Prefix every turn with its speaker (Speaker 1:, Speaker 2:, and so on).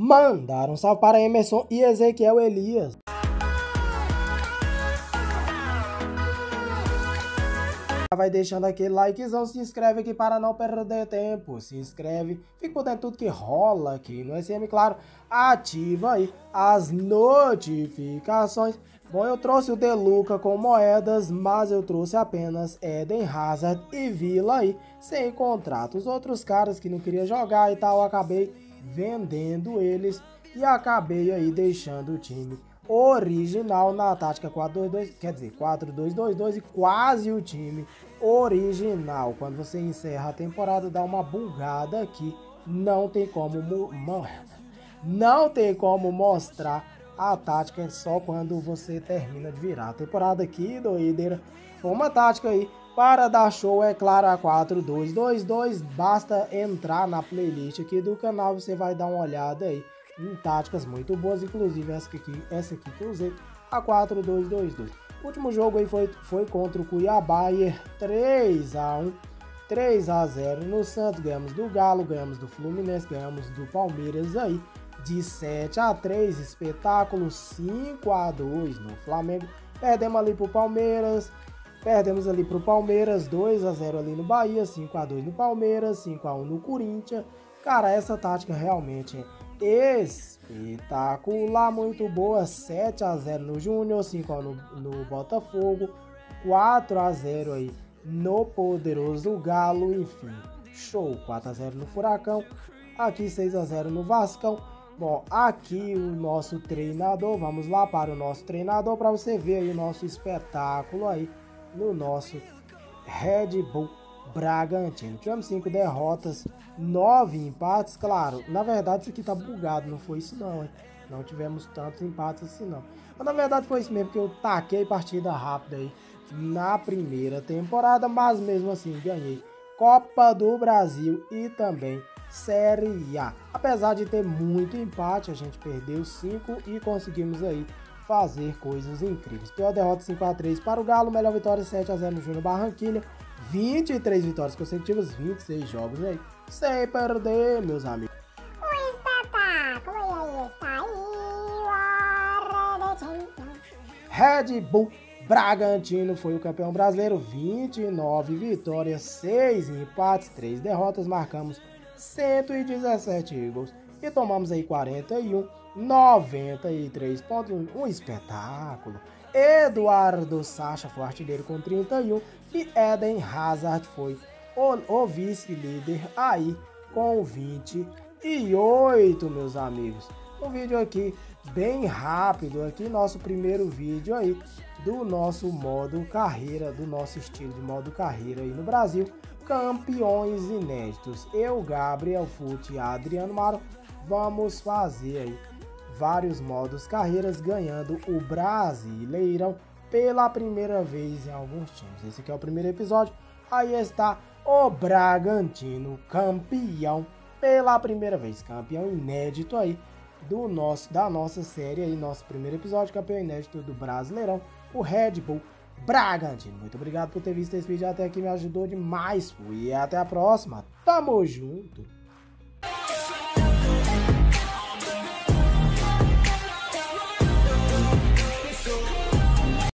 Speaker 1: Mandaram um salve para Emerson e Ezequiel Elias. Vai deixando aquele likezão, se inscreve aqui para não perder tempo. Se inscreve, fica por dentro de tudo que rola aqui no SM, claro. Ativa aí as notificações. Bom, eu trouxe o Deluca com moedas, mas eu trouxe apenas Eden Hazard e Vila aí, sem contrato. Os outros caras que não queriam jogar e tal, acabei vendendo eles e acabei aí deixando o time original na tática 4-2-2, quer dizer, 4-2-2-2 e quase o time original. Quando você encerra a temporada, dá uma bugada aqui, não tem como não tem como mostrar a tática só quando você termina de virar a temporada aqui, doideira. Uma tática aí para dar show, é claro, a 4222. Basta entrar na playlist aqui do canal, você vai dar uma olhada aí em táticas muito boas, inclusive essa aqui, essa aqui que eu usei, a 4222. O último jogo aí foi, foi contra o Cuiabá, 3 a 1 3 a 0 no Santos, ganhamos do Galo, ganhamos do Fluminense, ganhamos do Palmeiras aí, de 7 a 3, espetáculo 5 a 2 no Flamengo, perdemos ali pro Palmeiras, perdemos ali pro Palmeiras, 2 a 0 ali no Bahia, 5 a 2 no Palmeiras, 5 a 1 no Corinthians, cara, essa tática realmente espetacular, muito boa. 7 a 0 no Júnior, 5 a 1 no, no Botafogo, 4 a 0 aí no poderoso Galo, enfim. Show, 4 a 0 no Furacão, aqui 6 a 0 no Vascão. Bom, aqui o nosso treinador, vamos lá para o nosso treinador para você ver aí o nosso espetáculo aí no nosso Red Bull Bragantino. Tivemos 5 derrotas, 9 empates, claro. Na verdade, isso aqui tá bugado, não foi isso não, hein? Não tivemos tantos empates assim não. Mas na verdade foi isso mesmo, que eu taquei partida rápida aí na primeira temporada, mas mesmo assim ganhei Copa do Brasil e também Série A. Apesar de ter muito empate, a gente perdeu 5 e conseguimos aí fazer coisas incríveis. Pior derrota 5 a 3 para o Galo, melhor vitória 7 a 0 no Júnior Barranquilha. 23 vitórias consecutivas, 26 jogos aí, sem perder, meus amigos.
Speaker 2: O espetáculo e aí está aí,
Speaker 1: Red Bull Bragantino foi o campeão brasileiro, 29 vitórias, 6 empates, 3 derrotas, marcamos 117 gols e tomamos aí 41, 93 pontos, um espetáculo. Eduardo Sacha foi artilheiro com 31 e Eden Hazard foi o, o vice-líder aí com 28, meus amigos. Um vídeo aqui bem rápido, aqui nosso primeiro vídeo aí do nosso modo carreira, do nosso estilo de modo carreira aí no Brasil. Campeões inéditos. Eu, Gabriel Fute e Adriano Maro vamos fazer aí vários modos carreiras ganhando o Brasileirão pela primeira vez em alguns times. Esse aqui é o primeiro episódio. Aí está o Bragantino campeão pela primeira vez, campeão inédito aí do nosso da nossa série aí, nosso primeiro episódio, campeão inédito do Brasileirão, o Red Bull Bragantino. Muito obrigado por ter visto esse vídeo até aqui, me ajudou demais. E até a próxima. Tamo junto.